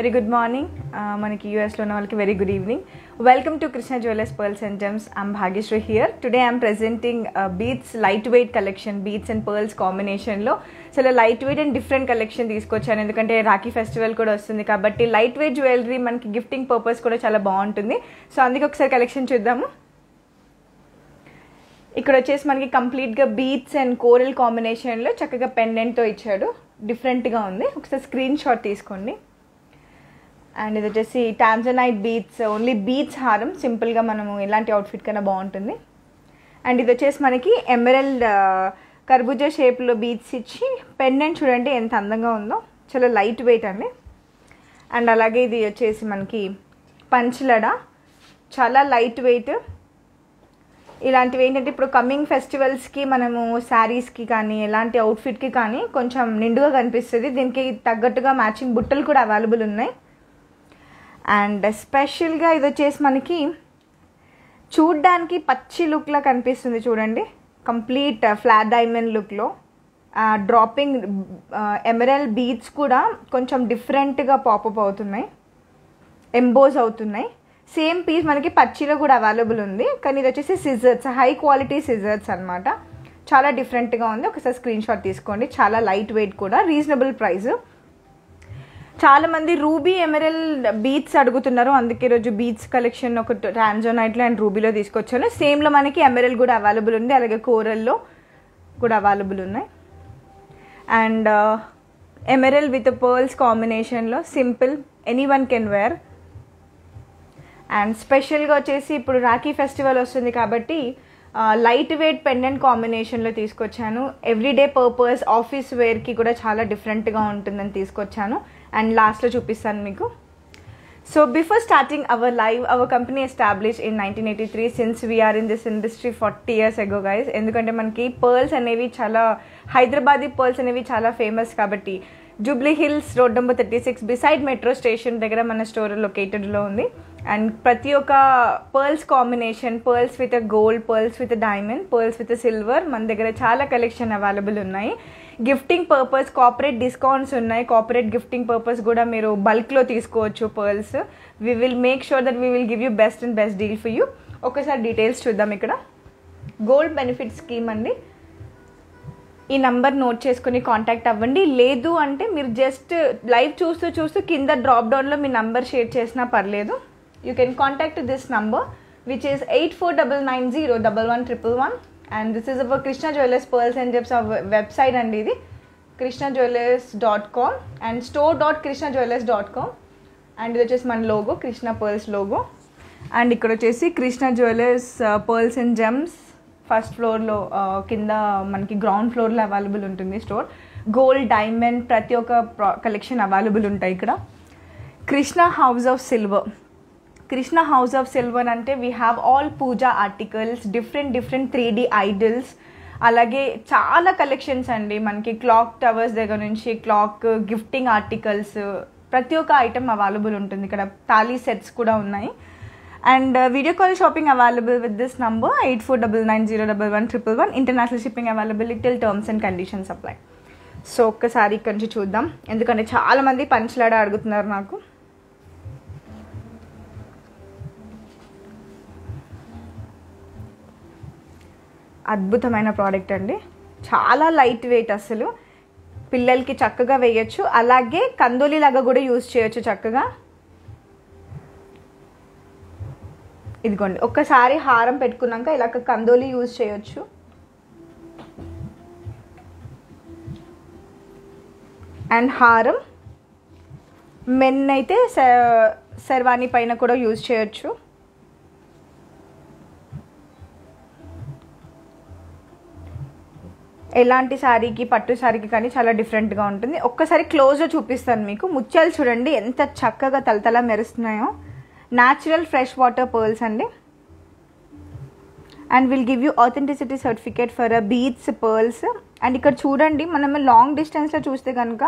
Very good morning మనకి యూఎస్లో ఉన్న వాళ్ళకి very good evening welcome to Krishna Jewellers Pearls and Gems I'm Bhagyashree here today I'm presenting beads light weight collection beads and pearls కాంబినేషన్లో చాలా light weight and different collection తీసుకొచ్చాను. ఎందుకంటే Rakhi festival కూడా వస్తుంది కాబట్టి లైట్ వెయిట్ జ్యువెలరీ మనకి gifting purpose కూడా చాలా బాగుంటుంది. సో అందుకే ఒకసారి కలెక్షన్ చూద్దాము. ఇక్కడ వచ్చేసి మనకి కంప్లీట్గా బీట్స్ అండ్ కోరల్ కాంబినేషన్లో చక్కగా పెండెంట్తో ఇచ్చాడు. డిఫరెంట్గా ఉంది. ఒకసారి స్క్రీన్ షాట్ తీసుకోండి. అండ్ ఇది వచ్చేసి టాంజనైట్ బీట్స్ ఓన్లీ బీట్స్ హారం సింపుల్గా మనము ఎలాంటి అవుట్ఫిట్ కన్నా బాగుంటుంది. అండ్ ఇది వచ్చేసి మనకి ఎమరల్డ్ కర్బూజా షేప్లో బీట్స్ ఇచ్చి పెండెంట్ చూడండి ఎంత అందంగా ఉందో. చాలా లైట్ వెయిట్ అండి. అండ్ అలాగే ఇది వచ్చేసి మనకి పంచలడ చాలా లైట్ వెయిట్ ఇలాంటివి ఏంటంటే ఇప్పుడు కమింగ్ ఫెస్టివల్స్కి మనము శారీస్కి కానీ ఎలాంటి అవుట్ఫిట్కి కానీ కొంచెం నిండుగా కనిపిస్తుంది. దీనికి తగ్గట్టుగా మ్యాచింగ్ బుట్టలు కూడా అవైలబుల్ ఉన్నాయి. అండ్ స్పెషల్గా ఇది వచ్చేసి మనకి చూడ్డానికి పచ్చి లుక్లా కనిపిస్తుంది చూడండి. కంప్లీట్ ఫ్లాట్ డైమండ్ లుక్లో. డ్రాపింగ్ ఎమరల్ బీడ్స్ కూడా కొంచెం డిఫరెంట్గా పాపప్ అవుతున్నాయి. ఎంబోజ్ అవుతున్నాయి. సేమ్ పీస్ మనకి పచ్చిలో కూడా అవైలబుల్ ఉంది. కానీ ఇది వచ్చేసి సిజర్స్ హై క్వాలిటీ సిజర్స్ అనమాట చాలా డిఫరెంట్గా ఉంది. ఒకసారి స్క్రీన్ షాట్ తీసుకోండి. చాలా లైట్ వెయిట్ కూడా. రీజనబుల్ ప్రైస్ చాలా మంది రూబీ ఎమరల్ బీట్స్ అడుగుతున్నారు. అందుకే రోజు బీట్స్ కలెక్షన్ ఒక ట్రాన్జోనైట్లో అండ్ రూబీలో తీసుకొచ్చాను. సేమ్లో మనకి ఎమరల్ కూడా అవైలబుల్ ఉంది. అలాగే కోరల్లో కూడా అవైలబుల్ ఉన్నాయి. And uh, emerald with pearls కాంబినేషన్లో simple any one can wear and స్పెషల్గా వచ్చేసి ఇప్పుడు రాఖీ ఫెస్టివల్ వస్తుంది కాబట్టి లైట్ వెయిట్ పెండెంట్ కాంబినేషన్లో తీసుకొచ్చాను. ఎవ్రీడే పర్పస్ ఆఫీస్ వేర్కి కూడా చాలా డిఫరెంట్గా ఉంటుందని తీసుకొచ్చాను. అండ్ లాస్ట్లో చూపిస్తాను మీకు. So before starting our live our company establish in nineteen eighty three since we're in this industry forty years ago guys ఎందుకంటే మనకి పర్ల్స్ అనేవి చాలా హైదరాబాదీ పర్ల్స్ అనేవి చాలా ఫేమస్ కాబట్టి Jubilee Hills road number thirty six beside metro station దగ్గర మన store లొకేటెడ్లో ఉంది. అండ్ ప్రతి ఒక్క pearls combination pearls with gold pearls with diamond pearls with silver మన దగ్గర చాలా కలెక్షన్ అవైలబుల్ ఉన్నాయి. గిఫ్టింగ్ పర్పస్ కార్పొరేట్ డిస్కౌంట్స్ ఉన్నాయి. కార్పొరేట్ గిఫ్టింగ్ పర్పస్ కూడా మీరు బల్క్లో తీసుకోవచ్చు pearls we will make sure that we will give you best and best deal for you ఒకసారి డీటెయిల్స్ చూద్దాం ఇక్కడ. గోల్డ్ బెనిఫిట్ స్కీమ్ అండి. ఈ నంబర్ నోట్ చేసుకుని కాంటాక్ట్ అవ్వండి. లేదు అంటే మీరు జస్ట్ లైవ్ చూస్తూ చూస్తూ కింద డ్రాప్ డౌన్లో మీ నంబర్ షేర్ చేసినా పర్లేదు. You can contact this number which is eight four double nine zero double one triple one and this is our Krishna Jewellers Pearls and చెప్పి వెబ్సైట్ అండి ఇది. Krishna Jewellers dot com and store dot Krishna Jewellers dot com and ఇది వచ్చేసి మన logo Krishna pearls logo and ఇక్కడ వచ్చేసి Krishna Jewellers Pearls and Gems first ఫ్లోర్లో కింద మనకి గ్రౌండ్ ఫ్లోర్లో అవైలబుల్ ఉంటుంది స్టోర్ గోల్డ్ డైమండ్ ప్రతి ఒక్క కలెక్షన్ అవైలబుల్ ఉంటాయి ఇక్కడ. Krishna house of silver Krishna house of silver అంటే we have all puja articles different different three D idols అలాగే చాలా కలెక్షన్స్ అండి. మనకి క్లాక్ టవర్స్ దగ్గర నుంచి క్లాక్ గిఫ్టింగ్ ఆర్టికల్స్ ప్రతి ఒక్క ఐటమ్ అవైలబుల్ ఉంటుంది. ఇక్కడ తాళీ సెట్స్ కూడా ఉన్నాయి. And video call shopping available with this number eight four double nine zero double one triple one international shipping available terms and conditions apply so ఒక్కసారి ఇక్కడ నుంచి చూద్దాం. ఎందుకంటే చాలామంది పంచలాడ అడుగుతున్నారు నాకు. అద్భుతమైన ప్రోడక్ట్ అండి. చాలా లైట్ వెయిట్ అసలు. పిల్లలకి చక్కగా వేయచ్చు. అలాగే కందోలి లాగా కూడా యూజ్ చేయొచ్చు చక్కగా. ఇదిగోండి ఒక్కసారి హారం పెట్టుకున్నాక ఇలా కందోలి యూజ్ చేయొచ్చు. అండ్ హారం మెన్ అయితే శర్వాణి పైన కూడా యూజ్ చేయొచ్చు. ఎలాంటి శారీకి పట్టు శారీకి కానీ చాలా డిఫరెంట్గా ఉంటుంది. ఒక్కసారి క్లోజ్లో చూపిస్తాను మీకు. ముత్యాలు చూడండి ఎంత చక్కగా తలతల మెరుస్తున్నాయో. న్యాచురల్ ఫ్రెష్ వాటర్ పర్ల్స్ అండి. And will give you authenticity certificate for beads pearls and ఇక్కడ చూడండి మనం లాంగ్ డిస్టెన్స్లో చూస్తే కనుక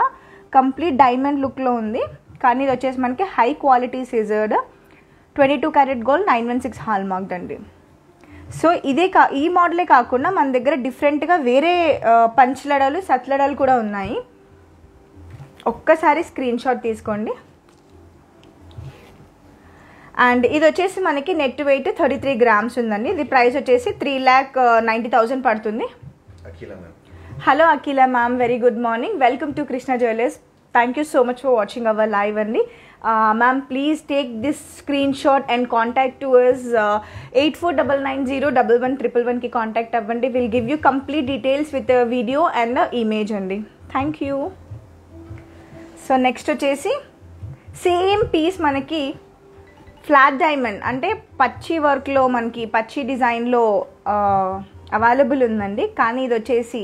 కంప్లీట్ డైమండ్ లుక్లో ఉంది. కానీ ఇది వచ్చేసి మనకి high quality సిజర్డ్ twenty two carat gold nine one six hallmark అండి. సో ఇదే కా ఈ మోడలే కాకుండా మన దగ్గర డిఫరెంట్గా వేరే పంచలడాలు సత్లడాలు కూడా ఉన్నాయి. ఒక్కసారి స్క్రీన్ షాట్ తీసుకోండి. అండ్ ఇది వచ్చేసి మనకి net weight thirty three grams ఉందండి. ఇది ప్రైస్ వచ్చేసి త్రీ ల్యాక్ నైంటీ థౌసండ్ పడుతుంది. Hello Akhila ma'am very good morning. Welcome to Krishna Jewellers. Thank you so much for watching our live అండి. Ma'am please take this screen shot and contact to us eight four double nine zero double one triple వన్కి contact అవ్వండి. Will give you complete details with video and image అండి thank you so next వచ్చేసి same piece మనకి flat diamond అంటే పచ్చి వర్క్లో మనకి పచ్చి డిజైన్లో అవైలబుల్ ఉందండి. కానీ ఇది వచ్చేసి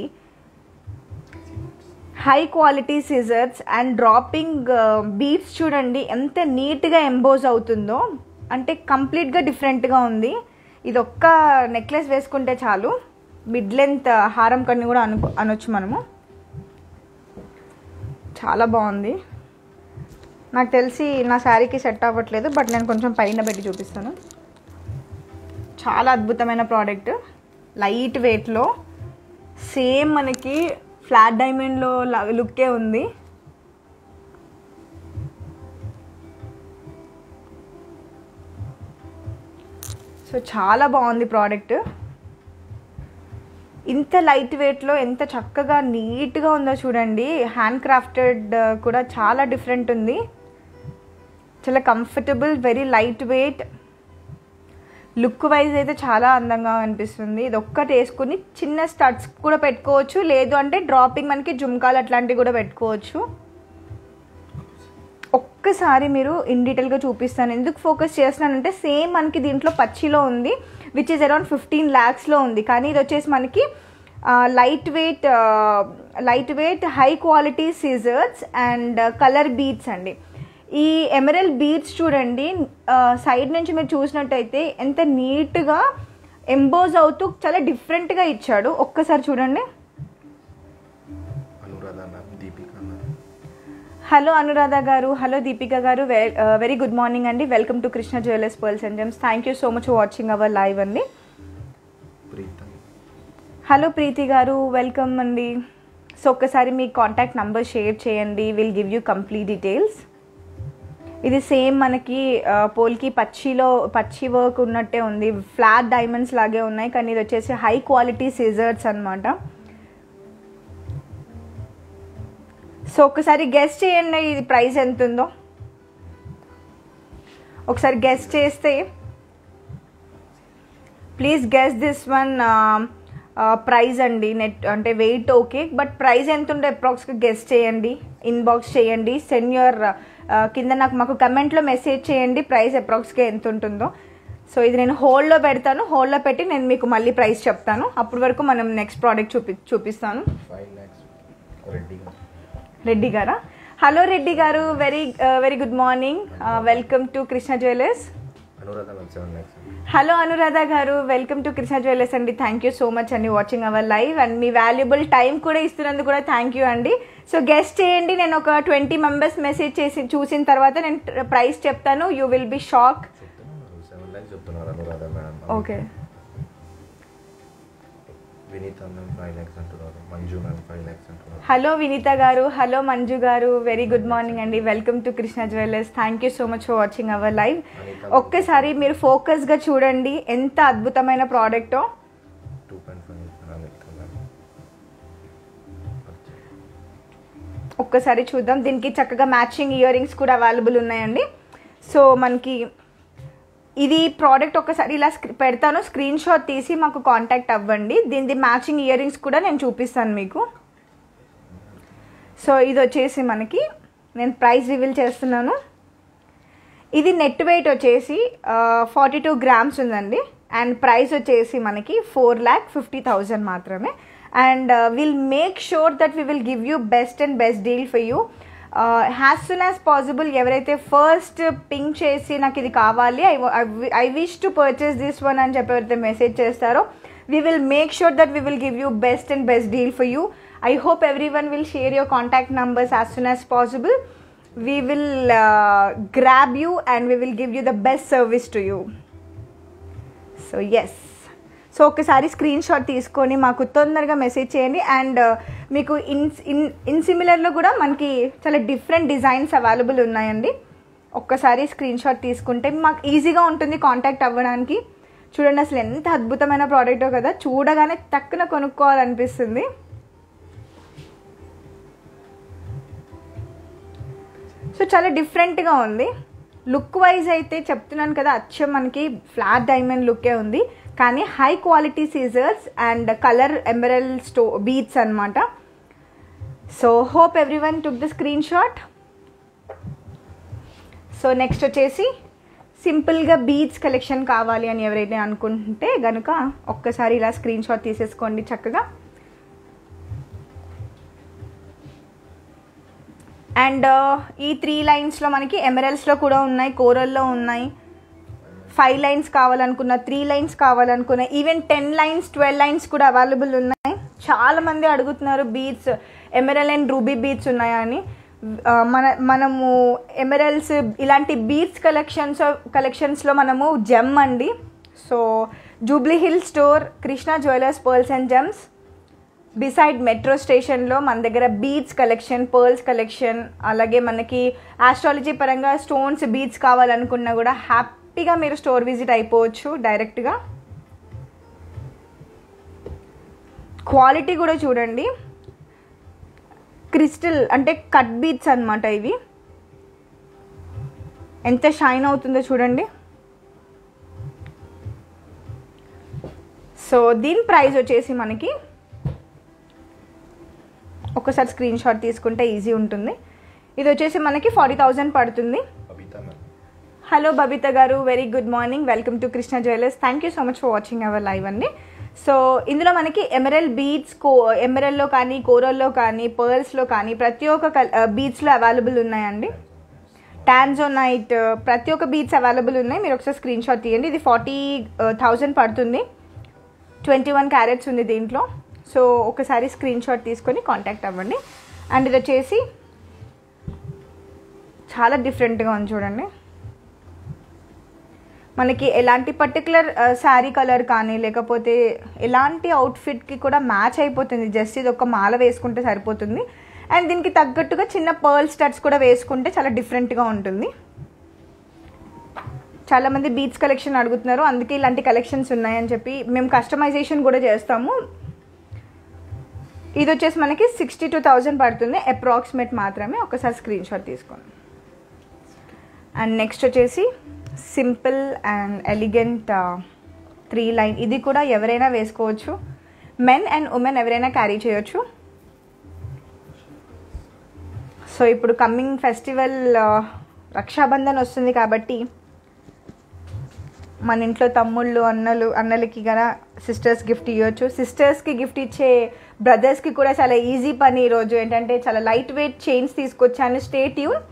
high quality scissors and dropping beads చూడండి ఎంత నీట్గా ఎంబోజ్ అవుతుందో. అంటే కంప్లీట్గా డిఫరెంట్గా ఉంది. ఇది ఒక్క నెక్లెస్ వేసుకుంటే చాలు. మిడ్ లెంత్ హారం కన్ని కూడా అను అనొచ్చు మనము. చాలా బాగుంది. నాకు తెలిసి నా శారీకి సెట్ అవ్వట్లేదు బట్ నేను కొంచెం పైన పెట్టి చూపిస్తాను. చాలా అద్భుతమైన ప్రోడక్ట్. లైట్ వెయిట్లో సేమ్ మనకి ఫ్లాట్ డైమండ్లో లుక్కే ఉంది. సో చాలా బాగుంది ప్రోడక్ట్. ఇంత లైట్ వెయిట్లో ఎంత చక్కగా నీట్గా ఉందో చూడండి. హ్యాండ్ క్రాఫ్టెడ్ కూడా చాలా డిఫరెంట్ ఉంది. చాలా comfortable very light weight. Look wise అయితే చాలా అందంగా అనిపిస్తుంది. ఇది ఒక్కటి వేసుకుని చిన్న స్టడ్స్ కూడా పెట్టుకోవచ్చు. లేదు అంటే డ్రాపింగ్ మనకి జుమ్కాలు అట్లాంటివి కూడా పెట్టుకోవచ్చు. ఒక్కసారి మీరు ఇన్ డీటెయిల్గా చూపిస్తాను. ఎందుకు ఫోకస్ చేస్తున్నానంటే సేమ్ మనకి దీంట్లో పచ్చిలో ఉంది విచ్ ఇస్ అరౌండ్ ఫిఫ్టీన్ ల్యాక్స్లో ఉంది. కానీ ఇది వచ్చేసి మనకి light weight light weight high quality scissors and colour beads అండి. ఈ ఎమరల్ బీట్స్ చూడండి సైడ్ నుంచి మీరు చూసినట్టయితే ఎంత నీట్గా ఎంబోజ్ అవుతూ చాలా డిఫరెంట్గా ఇచ్చాడు. ఒక్కసారి చూడండి. హలో అనురాధ గారు హలో దీపిక గారు వెరీ గుడ్ మార్నింగ్ అండి. Welcome to Krishna Jewellers Pearls and Gems thank you so much watching our live అండి. హలో ప్రీతి గారు వెల్కమ్ అండి. సో ఒక్కసారి మీ కాంటాక్ట్ నంబర్ షేర్ చేయండి. Will give you complete details ఇది సేమ్ మనకి పోల్కి పచ్చిలో పచ్చి వర్క్ ఉన్నట్టే ఉంది. ఫ్లాట్ డైమండ్స్ లాగే ఉన్నాయి కానీ ఇది వచ్చేసి హై క్వాలిటీ సిజర్స్ అన్నమాట. సో ఒకసారి గెస్ చేయండి ఇది ప్రైస్ ఎంత ఉందో ఒకసారి గెస్ చేస్తే please guess this one price అండి. నెట్ అంటే వెయిట్ ఓకే బట్ ప్రైస్ ఎంత ఉంటే అప్రాక్స్గా గెస్ట్ చేయండి. ఇన్బాక్స్ చేయండి. సెన్యూర్ కింద నాకు మాకు కమెంట్లో మెసేజ్ చేయండి ప్రైస్ అప్రాక్స్గా ఎంత ఉంటుందో. సో ఇది నేను హోల్డ్లో పెడతాను. హోల్డ్లో పెట్టి నేను మీకు మళ్ళీ ప్రైస్ చెప్తాను. అప్పటి వరకు మనం నెక్స్ట్ ప్రోడక్ట్ చూపి చూపిస్తాను. రెడ్డి గారా. హలో రెడ్డి గారు. Very very good morning welcome to Krishna Jewellers hello Anuradha గారు వెల్కమ్ టు కృష్ణ జ్యువెలర్స్ అండి థ్యాంక్ యూ సో మచ్ అండి వాచింగ్ అవర్ లైవ్ అండ్ మీ వాల్యుబుల్ టైం కూడా ఇస్తున్నందుకు కూడా థ్యాంక్ యూ అండి. సో గెస్ట్ చేయండి. నేను ఒక ట్వంటీ మెంబర్స్ మెసేజ్ చేసి చూసిన తర్వాత నేను ప్రైస్ చెప్తాను. You will be shock okay Vineetha ma'am five lakhs అంటున్నారు మంజు మ్యామ్ ఫైవ్ ల్యాక్స్ అంటున్నారు. హలో వినీత గారు హలో మంజు గారు వెరీ గుడ్ మార్నింగ్ అండి. Welcome to Krishna Jewellers thank you so much for watching our live ఒక్కసారి మీరు ఫోకస్గా చూడండి ఎంత అద్భుతమైన ప్రోడక్టో two point five Anitha ma'am ఒక్కసారి చూద్దాం. దీనికి చక్కగా మ్యాచింగ్ ఇయర్ రింగ్స్ కూడా అవైలబుల్ ఉన్నాయండి. సో మనకి ఇది ప్రోడక్ట్ ఒకసారి ఇలా పెడతాను. స్క్రీన్ షాట్ తీసి మాకు కాంటాక్ట్ అవ్వండి. దీనిది మ్యాచింగ్ ఇయర్ రింగ్స్ కూడా నేను చూపిస్తాను మీకు. సో ఇది వచ్చేసి మనకి నేను ప్రైస్ రివీల్ చేస్తున్నాను. ఇది నెట్ వెయిట్ వచ్చేసి ఫార్టీ టూ గ్రామ్స్ ఉందండి. అండ్ ప్రైస్ వచ్చేసి మనకి ఫోర్ ల్యాక్ ఫిఫ్టీ థౌజండ్ మాత్రమే. And will make sure that we will give you best and best deal for you as soon as possible ఎవరైతే first ping చేసి నాకు ఇది కావాలి I I wish to purchase this one అని చెప్పి ఎవరైతే message చేస్తారో we will make sure that we will give you best and best deal for you I hope everyone will share your contact numbers as soon as possible we will uh, grab you and we will give you the best service to you. So yes so ఒకసారి screen shot తీసుకొని మాకు తొందరగా message చేయండి. And uh, మీకు in in ఇన్సిమిలర్లో కూడా మనకి చాలా డిఫరెంట్ డిజైన్స్ అవైలబుల్ ఉన్నాయండి. ఒక్కసారి స్క్రీన్ షాట్ తీసుకుంటే మాకు ఈజీగా ఉంటుంది కాంటాక్ట్ అవ్వడానికి. చూడండి అసలు ఎంత అద్భుతమైన ప్రోడక్టో కదా. చూడగానే తక్కువ కొనుక్కోవాలనిపిస్తుంది. సో చాలా డిఫరెంట్గా ఉంది. లుక్ వైజ్ అయితే చెప్తున్నాను కదా అచ్చం మనకి ఫ్లాట్ డైమండ్ లుక్కే ఉంది. కానీ high quality scissors and colour emerald stone beads అనమాట so hope everyone took the screenshot so next వచ్చేసి సింపుల్గా బీడ్స్ కలెక్షన్ కావాలి అని ఎవరైతే అనుకుంటే గనుక ఒక్కసారి ఇలా స్క్రీన్ షాట్ తీసేసుకోండి చక్కగా. అండ్ uh, ఈ త్రీ లైన్స్లో మనకి ఎమరల్స్లో కూడా ఉన్నాయి కోరల్లో ఉన్నాయి. ఫైవ్ లైన్స్ కావాలనుకున్న త్రీ లైన్స్ కావాలనుకున్న even ten lines twelve lines కూడా అవైలబుల్ ఉన్నాయి. చాలామంది అడుగుతున్నారు beads emerald and ruby beads ఉన్నాయా అని. మన మనము ఎమెరల్స్ ఇలాంటి బీట్స్ కలెక్షన్స్ కలెక్షన్స్లో మనము జెమ్ అండి. So Jubilee Hill store Krishna jewellers pearls and gems beside metro స్టేషన్లో మన దగ్గర బీడ్స్ కలెక్షన్ పర్ల్స్ కలెక్షన్ అలాగే మనకి ఆస్ట్రాలజీ పరంగా స్టోన్స్ బీడ్స్ కావాలనుకున్నా కూడా హ్యాపీ హ్యాపీగా మీరు స్టోర్ విజిట్ అయిపోవచ్చు డైరెక్ట్గా. క్వాలిటీ కూడా చూడండి. క్రిస్టల్ అంటే కట్ బీట్స్ అన్నమాట ఇవి. ఎంత షైన్ అవుతుందో చూడండి. సో దీని ప్రైస్ వచ్చేసి మనకి ఒకసారి స్క్రీన్ షాట్ తీసుకుంటే ఈజీ ఉంటుంది. ఇది వచ్చేసి మనకి ఫార్టీ థౌజండ్ పడుతుంది. Hello Babitha garu. Very good morning welcome to Krishna jewellers thank you so much for watching our live అండి. సో ఇందులో మనకి ఎమరల్ బీడ్స్ కో ఎమరల్లో కానీ కోరల్లో కానీ పర్ల్స్లో కానీ ప్రతి ఒక్క బీడ్స్లో uh, అవైలబుల్ ఉన్నాయండి. టాన్జోనైట్ uh, ప్రతి ఒక్క బీడ్స్ అవైలబుల్ ఉన్నాయి. మీరు ఒకసారి స్క్రీన్ షాట్ తీయండి. ఇది ఫార్టీ థౌజండ్ uh, పడుతుంది. ట్వంటీ వన్ క్యారెట్స్ ఉంది దీంట్లో. సో ఒకసారి స్క్రీన్ షాట్ తీసుకొని కాంటాక్ట్ అవ్వండి. అండ్ ఇది వచ్చేసి చాలా డిఫరెంట్గా ఉంది చూడండి. మనకి ఎలాంటి పర్టికులర్ శారీ కలర్ కానీ లేకపోతే ఎలాంటి అవుట్ఫిట్కి కూడా మ్యాచ్ అయిపోతుంది. జస్ట్ ఇది ఒక మాల వేసుకుంటే సరిపోతుంది. అండ్ దీనికి తగ్గట్టుగా చిన్న పర్ల్ స్టడ్స్ కూడా వేసుకుంటే చాలా డిఫరెంట్గా ఉంటుంది. చాలామంది బీచ్ బీట్స్ కలెక్షన్ అడుగుతున్నారు. అందుకే ఇలాంటి కలెక్షన్స్ ఉన్నాయని చెప్పి మేము కస్టమైజేషన్ కూడా చేస్తాము. ఇది వచ్చేసి మనకి సిక్స్టీ టూ థౌజండ్ పడుతుంది. అప్రాక్సిమేట్ మాత్రమే. ఒకసారి స్క్రీన్ షాట్ తీసుకోండి. అండ్ నెక్స్ట్ వచ్చేసి simple and elegant three line. ఇది కూడా ఎవరైనా వేసుకోవచ్చు. మెన్ అండ్ ఉమెన్ ఎవరైనా క్యారీ చేయొచ్చు. సో ఇప్పుడు కమ్మింగ్ ఫెస్టివల్ రక్షాబంధన్ వస్తుంది కాబట్టి మన ఇంట్లో తమ్ముళ్ళు అన్నలు అన్నలకి గన సిస్టర్స్ గిఫ్ట్ ఇవ్వచ్చు సిస్టర్స్కి గిఫ్ట్ ఇచ్చే బ్రదర్స్కి కూడా చాలా ఈజీ పని ఈరోజు. ఏంటంటే చాలా లైట్ వెయిట్ చైన్స్ తీసుకొచ్చాను. Stay tune.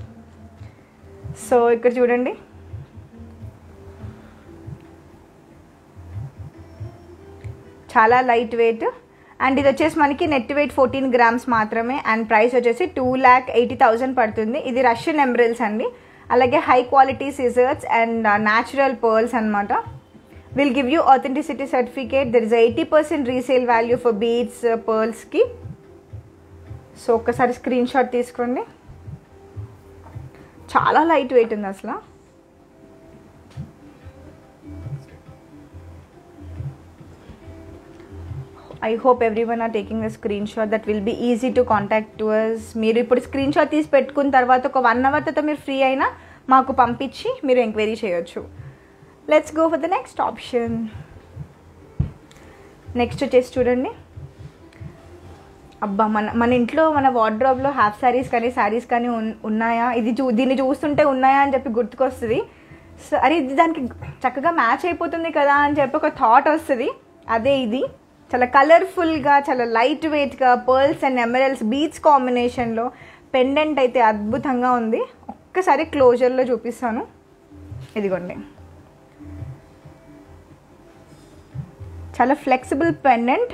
సో ఇక్కడ చూడండి. చాలా లైట్ వెయిట్ అండ్ ఇది వచ్చేసి మనకి నెట్ వెయిట్ ఫోర్టీన్ గ్రామ్స్ మాత్రమే. అండ్ ప్రైస్ వచ్చేసి టూ ల్యాక్ ఎయిటీ థౌజండ్ పడుతుంది. ఇది రష్యన్ ఎంబ్రిల్స్ అండి. అలాగే high quality scissors and natural pearls అనమాట will give you authenticity certificate there is eighty percent resale value for beads పర్ల్స్కి so ఒక్కసారి screen shot తీసుకోండి. చాలా లైట్ వెయిట్ ఉంది అసలు. I hope everyone are taking the screenshot that will be easy to contact to us మీరు ఇప్పుడు screen shot తీసి పెట్టుకున్న తర్వాత ఒక వన్ అవర్ తర్వాత మీరు ఫ్రీ అయినా మాకు పంపించి మీరు ఎంక్వైరీ చేయొచ్చు. Let's go for the next option next వచ్చేసి చూడండి. అబ్బా మన మన ఇంట్లో మన వార్డ్రోబ్లో హాఫ్ శారీస్ కానీ శారీస్ కానీ ఉన్నాయా? ఇది చూ దీన్ని చూస్తుంటే ఉన్నాయా అని చెప్పి గుర్తుకొస్తుంది. సో అరే ఇది దానికి చక్కగా మ్యాచ్ అయిపోతుంది కదా అని చెప్పి ఒక థాట్ వస్తుంది. అదే ఇది. చాలా కలర్ఫుల్గా చాలా లైట్ వెయిట్గా పర్ల్స్ అండ్ ఎమరల్స్ బీచ్ కాంబినేషన్లో పెండెంట్ అయితే అద్భుతంగా ఉంది. ఒక్కసారి క్లోజర్లో చూపిస్తాను. ఇదిగోండి. చాలా ఫ్లెక్సిబుల్ పెండెంట్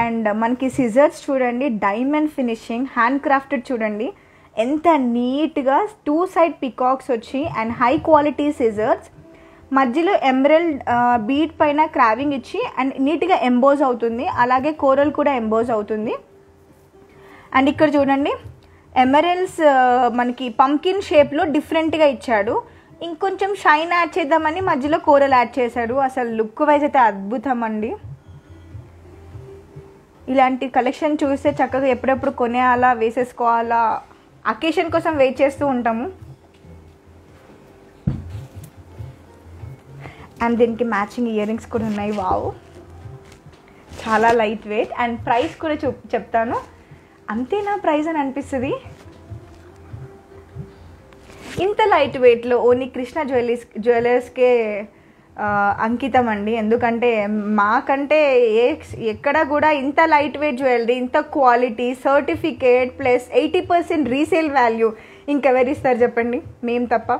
అండ్ మనకి సిజర్స్ చూడండి డైమండ్ ఫినిషింగ్ హ్యాండ్ క్రాఫ్టెడ్ చూడండి. ఎంత నీట్గా టూ సైడ్ పికాక్స్ వచ్చి అండ్ హై క్వాలిటీ సిజర్స్ మధ్యలో ఎమరల్డ్ బీట్ పైన క్రావింగ్ ఇచ్చి అండ్ నీట్గా ఎంబోజ్ అవుతుంది. అలాగే కోరల్ కూడా ఎంబోజ్ అవుతుంది. అండ్ ఇక్కడ చూడండి ఎమరల్స్ మనకి పంకిన్ షేప్లో డిఫరెంట్గా ఇచ్చాడు. ఇంకొంచెం షైన్ యాడ్ చేద్దామని మధ్యలో కోరల్ యాడ్ చేశాడు. అసలు లుక్ వైజ్ అయితే అద్భుతం అండి. ఇలాంటి కలెక్షన్ చూస్తే చక్కగా ఎప్పుడెప్పుడు కొనేయాలా వేసేసుకోవాలా అకేషన్ కోసం వెయిట్ చేస్తూ ఉంటాము. అండ్ దీనికి మ్యాచింగ్ ఇయర్ రింగ్స్ కూడా ఉన్నాయి. వావ్ చాలా లైట్ వెయిట్ అండ్ ప్రైస్ కూడా చూ చెప్తాను. అంతేనా ప్రైస్ అని అనిపిస్తుంది? ఇంత లైట్ వెయిట్లో ఓన్లీ కృష్ణ జ్యువెలర్స్ జ్యువెలర్స్కే అంకితం అండి. ఎందుకంటే మాకంటే ఏ ఎక్కడ కూడా ఇంత లైట్ వెయిట్ జ్యువెలరీ ఇంత quality certificate plus eighty percent resale value ఇంకెవరు ఇస్తారు చెప్పండి? మేము తప్ప.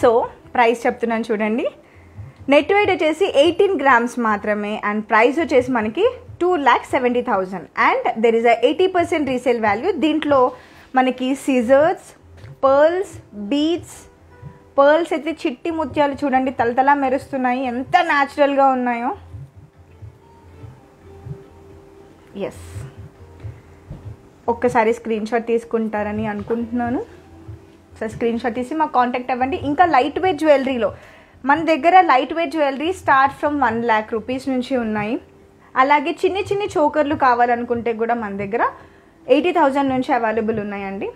సో ప్రైస్ చెప్తున్నాను చూడండి. నెట్ వెయిట్ వచ్చేసి ఎయిటీన్ గ్రామ్స్ మాత్రమే అండ్ ప్రైస్ వచ్చేసి మనకి two lakh seventy thousand and there is a eighty percent resale value దీంట్లో మనకి సిజర్స్ పర్ల్స్ బీడ్స్ పర్ల్స్ అయితే చిట్టి ముత్యాలు చూడండి. తలతలా మెరుస్తున్నాయి. ఎంత న్యాచురల్గా ఉన్నాయో. ఎస్ ఒక్కసారి స్క్రీన్ షాట్ తీసుకుంటారని అనుకుంటున్నాను. సో స్క్రీన్ షాట్ తీసి మాకు కాంటాక్ట్ అవ్వండి. ఇంకా లైట్ వెయిట్ జ్యువెలరీలో మన దగ్గర light weight jewellery start from one lakh rupees నుంచి ఉన్నాయి. అలాగే చిన్ని చిన్ని చోకర్లు కావాలనుకుంటే కూడా మన దగ్గర ఎయిటీ థౌజండ్ నుంచి అవైలబుల్ ఉన్నాయండి.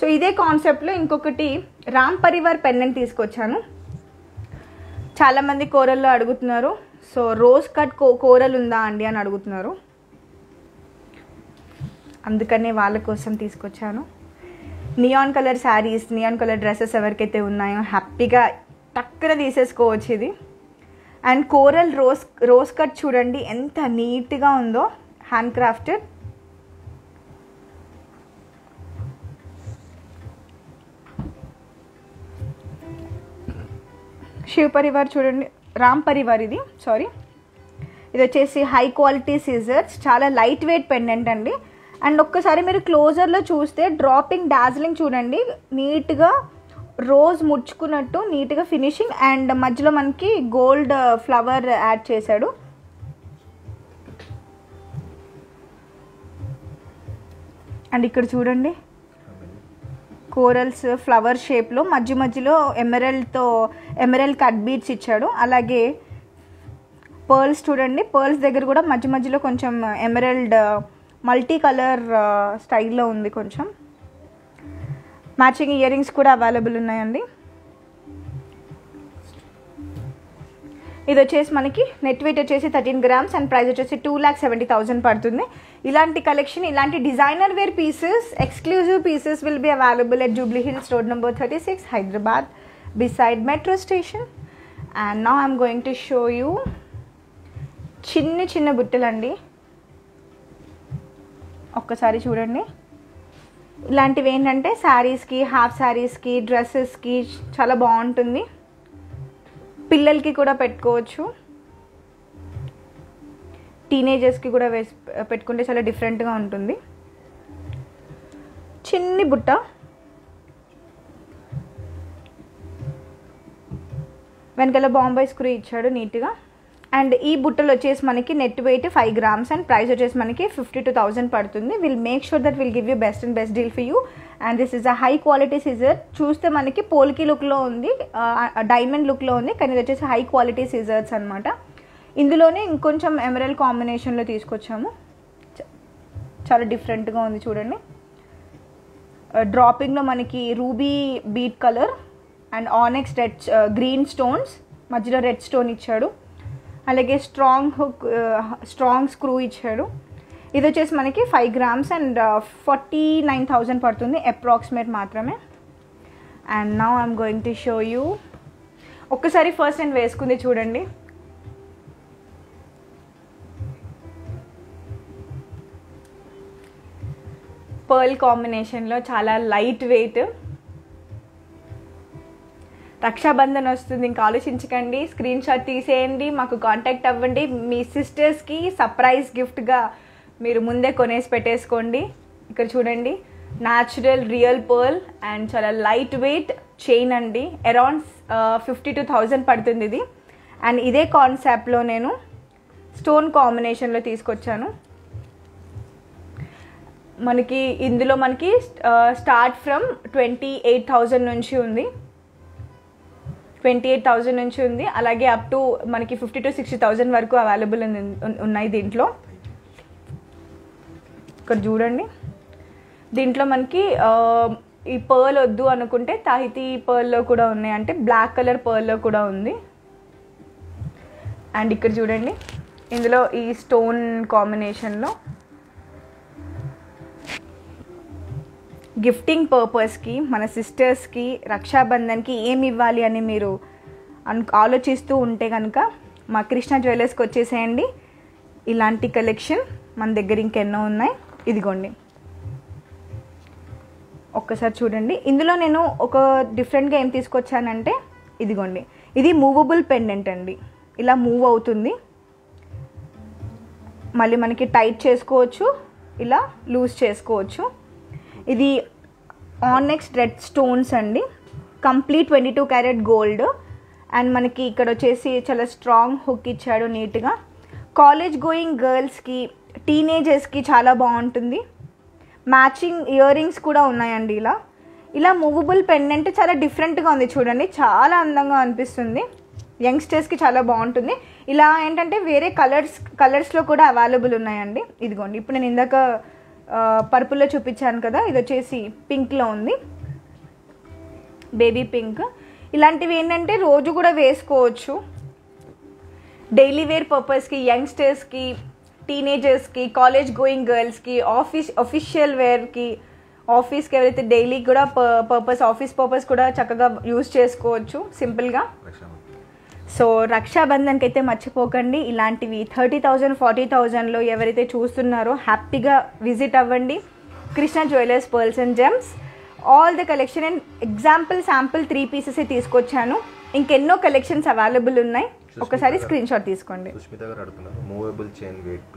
సో ఇదే కాన్సెప్ట్లో ఇంకొకటి రామ్ పరివార్ పెన్నెంట్ తీసుకొచ్చాను. చాలామంది కూరల్లో అడుగుతున్నారు. సో రోజ్ కట్ కో కూరలు ఉందా అండి అని అడుగుతున్నారు. అందుకనే వాళ్ళ కోసం తీసుకొచ్చాను. Neon colour saris neon colour dresses ఎవరికైతే ఉన్నాయో హ్యాపీగా టక్కున తీసేసుకోవచ్చు ఇది. And coral rose rose cut చూడండి ఎంత నీట్గా ఉందో హ్యాండ్ క్రాఫ్టెడ్ శివ పరివార్ చూడండి రామ్ పరివార్ ఇది సారీ ఇది వచ్చేసి హై క్వాలిటీ సీజర్స్ చాలా లైట్ వెయిట్ పెండెంట్ అండి. అండ్ ఒక్కసారి మీరు క్లోజర్లో చూస్తే డ్రాపింగ్ డార్జిలింగ్ చూడండి. నీట్గా రోజ్ ముడుచుకున్నట్టు నీట్గా ఫినిషింగ్ అండ్ మధ్యలో మనకి గోల్డ్ ఫ్లవర్ యాడ్ చేశాడు. అండ్ ఇక్కడ చూడండి. కోరల్స్ ఫ్లవర్ షేప్లో మధ్య మధ్యలో ఎమరల్డ్తో ఎమరల్డ్ కట్ బీట్స్ ఇచ్చాడు. అలాగే పర్ల్స్ చూడండి. పర్ల్స్ దగ్గర కూడా మధ్య మధ్యలో కొంచెం ఎమరల్డ్ మల్టీ కలర్ స్టైల్లో ఉంది కొంచెం. మ్యాచింగ్ ఇయర్ రింగ్స్ కూడా అవైలబుల్ ఉన్నాయండి. ఇది వచ్చేసి మనకి నెట్ వెయిట్ వచ్చేసి థర్టీన్ గ్రామ్స్ అండ్ ప్రైస్ వచ్చేసి టూ ల్యాక్ సెవెంటీ థౌసండ్ పడుతుంది. ఇలాంటి కలెక్షన్ ఇలాంటి designer wear pieces exclusive pieces will be available at Jubilee Hills road number thirty six Hyderabad beside metro station and నా I'm going to show you చిన్న చిన్న బుట్టలండి. ఒక్కసారి చూడండి. ఇలాంటివి ఏంటంటే శారీస్కి హాఫ్ శారీస్కి డ్రెస్సెస్కి చాలా బాగుంటుంది. పిల్లలకి కూడా పెట్టుకోవచ్చు. టీనేజర్స్కి కూడా వేసి పెట్టుకుంటే చాలా డిఫరెంట్గా ఉంటుంది. చిన్ని బుట్ట. వెనకాల బాంబే స్క్రూ ఇచ్చాడు నీట్గా. అండ్ ఈ బుట్టలు వచ్చేసి మనకి net weight five grams and price వచ్చేసి మనకి ఫిఫ్టీ టూ థౌసండ్ పడుతుంది. Will make sure that will give you best and best deal for you and this is a high quality scissor చూస్తే మనకి పోల్కి లుక్లో ఉంది డైమండ్ లుక్లో ఉంది కానీ ఇది వచ్చేసి హై క్వాలిటీ సీజర్స్ అనమాట ఇందులోనే ఇంకొంచెం ఎమరల్ కాంబినేషన్లో తీసుకొచ్చాము. చాలా డిఫరెంట్గా ఉంది చూడండి. డ్రాపింగ్లో మనకి ruby bead colour and onyx red green stones మధ్యలో రెడ్ స్టోన్ ఇచ్చాడు. అలాగే స్ట్రాంగ్ హుక్ స్ట్రాంగ్ స్క్రూ ఇచ్చాడు. ఇది వచ్చేసి మనకి five grams and forty nine thousand పడుతుంది అప్రాక్సిమేట్ మాత్రమే. And now I'm going to show you. ఒక్కసారి ఫస్ట్ నేను వేసుకుంది చూడండి. పర్ల్ కాంబినేషన్లో చాలా లైట్ వెయిట్. రక్షాబంధన్ వస్తుంది. ఇంకా ఆలోచించకండి. స్క్రీన్ షాట్ తీసేయండి. మాకు కాంటాక్ట్ అవ్వండి. మీ సిస్టర్స్కి సర్ప్రైజ్ గిఫ్ట్గా మీరు ముందే కొనేసి పెట్టేసుకోండి. ఇక్కడ చూడండి. న్యాచురల్ రియల్ పర్ల్ అండ్ చాలా లైట్ వెయిట్ చైన్ అండి. అరౌండ్ ఫిఫ్టీ టూ థౌజండ్ పడుతుంది ఇది. అండ్ ఇదే కాన్సెప్ట్లో నేను స్టోన్ కాంబినేషన్లో తీసుకొచ్చాను. మనకి ఇందులో మనకి start from twenty eight thousand నుంచి ఉంది. ట్వంటీ ఎయిట్ థౌజండ్ నుంచి ఉంది. అలాగే అప్ టు మనకి ఫిఫ్టీ టు సిక్స్టీ థౌజండ్ వరకు అవైలబుల్ ఉన్నాయి దీంట్లో. ఇక్కడ చూడండి. దీంట్లో మనకి ఈ పర్ల్ వద్దు అనుకుంటే తాహితి పర్ల్లో కూడా ఉన్నాయి. అంటే బ్లాక్ కలర్ పర్ల్లో కూడా ఉంది. అండ్ ఇక్కడ చూడండి. ఇందులో ఈ స్టోన్ కాంబినేషన్లో గిఫ్టింగ్ పర్పస్కి మన సిస్టర్స్కి రక్షాబంధన్కి ఏమి ఇవ్వాలి అని మీరు అను ఆలోచిస్తూ ఉంటే కనుక మా కృష్ణ జ్యువెలర్స్కి వచ్చేసేయండి. ఇలాంటి కలెక్షన్ మన దగ్గర ఇంకెన్నో ఉన్నాయి. ఇదిగోండి. ఒక్కసారి చూడండి. ఇందులో నేను ఒక డిఫరెంట్గా ఏం తీసుకొచ్చానంటే ఇదిగోండి. ఇది మూవబుల్ పెండెంట్ అండి. ఇలా మూవ్ అవుతుంది. మళ్ళీ మనకి టైట్ చేసుకోవచ్చు. ఇలా లూజ్ చేసుకోవచ్చు. ఇది ఆనెక్స్ రెడ్ స్టోన్స్ అండి. Complete twenty two carat gold and మనకి ఇక్కడ వచ్చేసి చాలా స్ట్రాంగ్ హుక్ ఇచ్చాడు నీట్గా. కాలేజ్ గోయింగ్ గర్ల్స్కి టీనేజర్స్కి చాలా బాగుంటుంది. మ్యాచింగ్ ఇయర్ రింగ్స్ కూడా ఉన్నాయండి ఇలా. ఇలా మూవబుల్ పెండెంట్ చాలా డిఫరెంట్గా ఉంది చూడండి. చాలా అందంగా అనిపిస్తుంది. యంగ్స్టర్స్కి చాలా బాగుంటుంది. ఇలా ఏంటంటే వేరే కలర్స్ కలర్స్లో కూడా అవైలబుల్ ఉన్నాయండి. ఇదిగోండి. ఇప్పుడు నేను ఇందాక పర్పుల్లో చూపించాను కదా ఇది వచ్చేసి పింక్లో ఉంది. Baby pink. ఇలాంటివి ఏంటంటే రోజు కూడా వేసుకోవచ్చు. డైలీ వేర్ పర్పస్కి యంగ్స్టర్స్కి టీనేజర్స్కి కాలేజ్ గోయింగ్ గర్ల్స్కి ఆఫీస్ అఫీషియల్ వేర్కి ఆఫీస్కి ఎవరైతే డైలీ కూడా పర్పస్ ఆఫీస్ పర్పస్ కూడా చక్కగా యూజ్ చేసుకోవచ్చు సింపుల్గా. సో రక్షాబంధన్కి అయితే మర్చిపోకండి. ఇలాంటివి థర్టీ థౌజండ్ ఫార్టీ థౌజండ్లో ఎవరైతే చూస్తున్నారో హ్యాపీగా విజిట్ అవ్వండి. Krishna jewellers pearls and gems. All the collection and example sample three pieces తీసుకొచ్చాను. ఇంకెన్నో కలెక్షన్స్ అవైలబుల్ ఉన్నాయి. ఒకసారి స్క్రీన్ షాట్ తీసుకోండి. సుష్మిత గారు అడుగుతున్నారు. Movable chain wait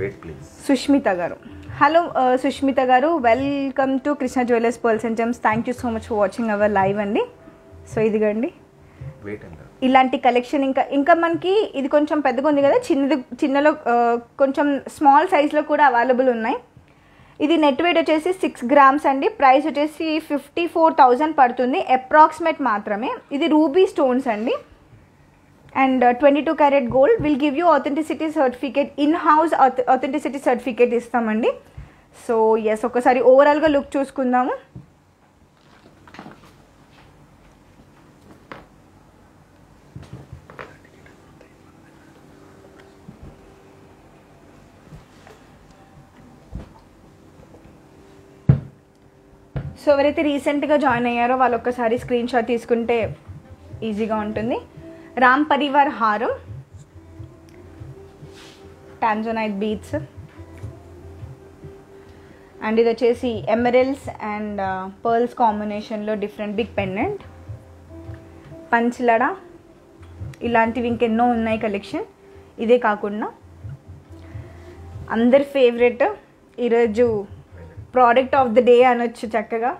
wait please Sushmita garu. Hello Sushmita garu. Welcome to Krishna jewellers pearls and gems. Thank you so much for watching our live అండి. So ఇదిగండి. Weight ఎంత ఇలాంటి collection ఇంకా ఇంకా మనకి ఇది కొంచెం పెద్దగా ఉంది కదా చిన్నది చిన్నలో కొంచెం స్మాల్ సైజ్లో కూడా అవైలబుల్ ఉన్నాయి. ఇది నెట్ వెయిట్ వచ్చేసి సిక్స్ గ్రామ్స్ అండి. ప్రైస్ వచ్చేసి ఫిఫ్టీ ఫోర్ థౌజండ్ పడుతుంది. అప్రాక్సిమేట్ మాత్రమే. ఇది రూబీ స్టోన్స్ అండి. And twenty two carat gold will give you authenticity certificate in house authenticity certificate ఇస్తామండి. సో ఎస్ ఒకసారి ఓవరాల్గా లుక్ చూసుకుందాము. సో ఎవరైతే రీసెంట్గా జాయిన్ అయ్యారో వాళ్ళు ఒక్కసారి స్క్రీన్ షాట్ తీసుకుంటే ఈజీగా ఉంటుంది. రామ్ పరివార్ హారం. టాంజోనైట్ బీట్స్ అండ్ ఇది వచ్చేసి ఎమరల్స్ అండ్ పర్ల్స్ కాంబినేషన్లో డిఫరెంట్ బిగ్ పెండెంట్ పంచలడ ఇలాంటివి ఇంకెన్నో ఉన్నాయి కలెక్షన్ ఇదే కాకుండా అందరి ఫేవరెట్ ఈరోజు ప్రోడక్ట్ ఆఫ్ ద డే అనొచ్చు చక్కగా.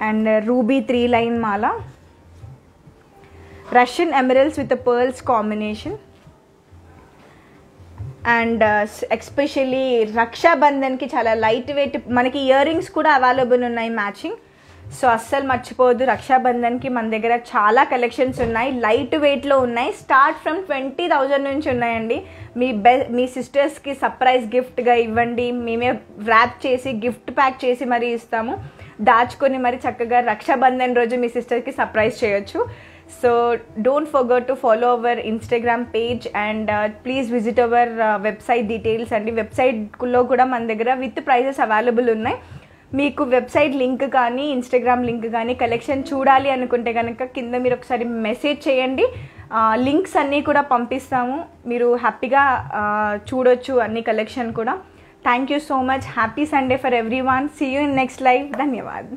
And ruby three line Mala. Russian emeralds with pearls combination and especially రక్షాబంధన్కి చాలా లైట్ వెయిట్ మనకి ఇయర్ రింగ్స్ కూడా అవైలబుల్ ఉన్నాయి మ్యాచింగ్ సో అస్సలు మర్చిపోవద్దు. రక్షాబంధన్కి మన దగ్గర చాలా కలెక్షన్స్ ఉన్నాయి. లైట్ వెయిట్లో ఉన్నాయి. స్టార్ట్ ఫ్రమ్ ట్వంటీ థౌజండ్ నుంచి ఉన్నాయండి. మీ బె మీ సిస్టర్స్కి సర్ప్రైజ్ గిఫ్ట్గా ఇవ్వండి. మేమే ర్యాప్ చేసి గిఫ్ట్ ప్యాక్ చేసి మరీ ఇస్తాము. దాచుకొని మరి చక్కగా రక్షాబంధన్ రోజు మీ సిస్టర్కి సర్ప్రైజ్ చేయొచ్చు. So don't forget to follow our Instagram page and uh, please visit our uh, website details అండి. వెబ్సైట్లో కూడా మన దగ్గర విత్ ప్రైజెస్ అవైలబుల్ ఉన్నాయి. మీకు వెబ్సైట్ లింక్ కానీ ఇన్స్టాగ్రామ్ లింక్ కానీ కలెక్షన్ చూడాలి అనుకుంటే కనుక కింద మీరు ఒకసారి మెసేజ్ చేయండి. లింక్స్ అన్నీ కూడా పంపిస్తాము. మీరు హ్యాపీగా చూడొచ్చు అన్ని కలెక్షన్ కూడా. Thank you so much happy Sunday for everyone see you in next live ధన్యవాద్.